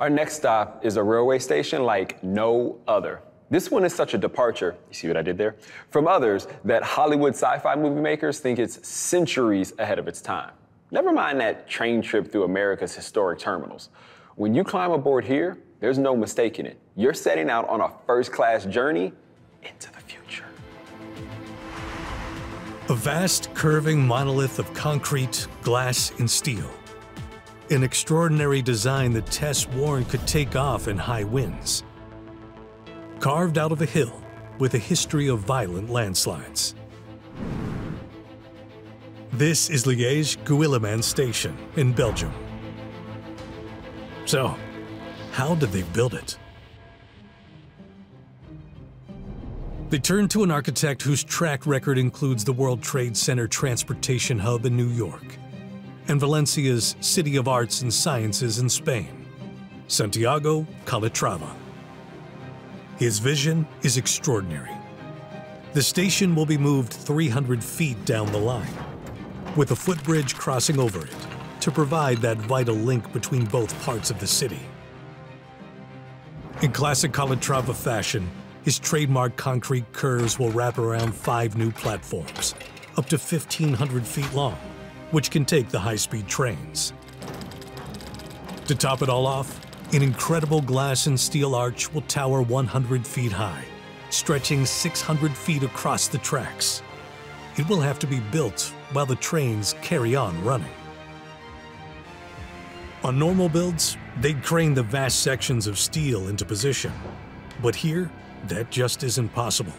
Our next stop is a railway station like no other. This one is such a departure, you see what I did there, from others that Hollywood sci fi movie makers think it's centuries ahead of its time. Never mind that train trip through America's historic terminals. When you climb aboard here, there's no mistaking it. You're setting out on a first class journey into the future. A vast, curving monolith of concrete, glass, and steel an extraordinary design that Tess warned could take off in high winds. Carved out of a hill with a history of violent landslides. This is Liège Guillemins Station in Belgium. So, how did they build it? They turned to an architect whose track record includes the World Trade Center Transportation Hub in New York and Valencia's City of Arts and Sciences in Spain, Santiago Calatrava. His vision is extraordinary. The station will be moved 300 feet down the line, with a footbridge crossing over it to provide that vital link between both parts of the city. In classic Calatrava fashion, his trademark concrete curves will wrap around five new platforms, up to 1,500 feet long, which can take the high-speed trains. To top it all off, an incredible glass and steel arch will tower 100 feet high, stretching 600 feet across the tracks. It will have to be built while the trains carry on running. On normal builds, they'd crane the vast sections of steel into position. But here, that just isn't possible.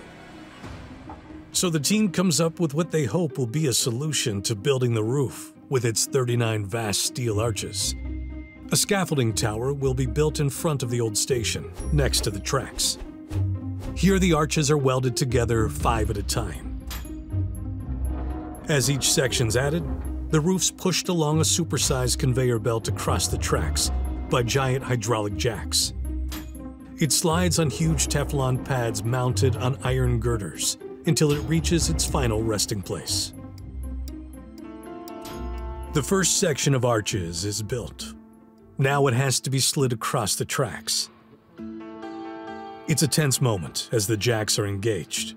So the team comes up with what they hope will be a solution to building the roof with its 39 vast steel arches. A scaffolding tower will be built in front of the old station, next to the tracks. Here the arches are welded together five at a time. As each section's added, the roof's pushed along a supersized conveyor belt across the tracks by giant hydraulic jacks. It slides on huge Teflon pads mounted on iron girders, until it reaches its final resting place. The first section of arches is built. Now it has to be slid across the tracks. It's a tense moment as the jacks are engaged,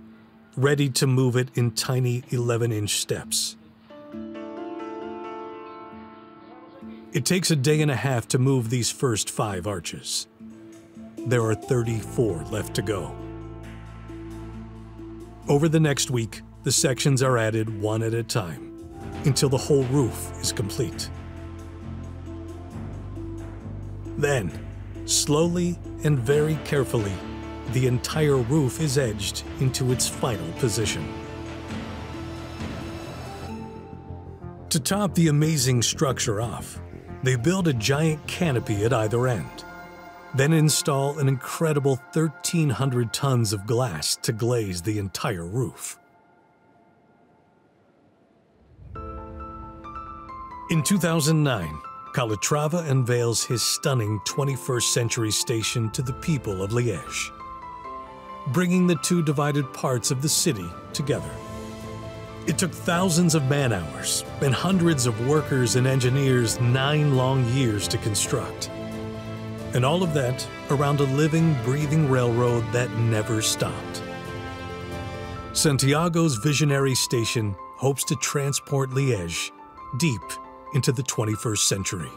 ready to move it in tiny 11-inch steps. It takes a day and a half to move these first five arches. There are 34 left to go. Over the next week, the sections are added one at a time until the whole roof is complete. Then, slowly and very carefully, the entire roof is edged into its final position. To top the amazing structure off, they build a giant canopy at either end then install an incredible 1,300 tons of glass to glaze the entire roof. In 2009, Calatrava unveils his stunning 21st century station to the people of Liège, bringing the two divided parts of the city together. It took thousands of man hours and hundreds of workers and engineers nine long years to construct. And all of that around a living, breathing railroad that never stopped. Santiago's visionary station hopes to transport Liège deep into the 21st century.